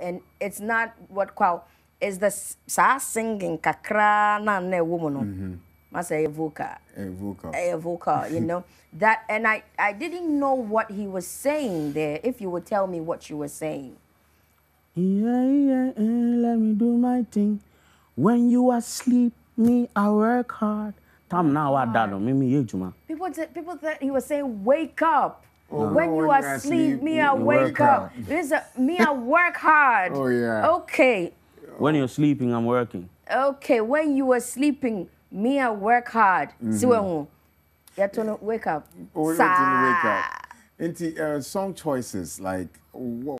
and it's not what qual is the sa singing kakra na na woman no Mm-hmm. must say vocal A vocal. a vocal you know that and i i didn't know what he was saying there if you would tell me what you were saying Yeah, yeah, yeah, let me do my thing. When you are asleep, me, I work hard. Tam now I done, me, me, ye, juma. people th- people thought he was saying wake up when you when are you are asleep, asleep, me I wake up. hard. This is me I work hard. Oh, yeah. Okay, When you're sleeping, I'm working. okay. When you were sleeping, me I work hard. See when you to wake up. Oh, we Sa- to wake up. Into uh, song choices, like what,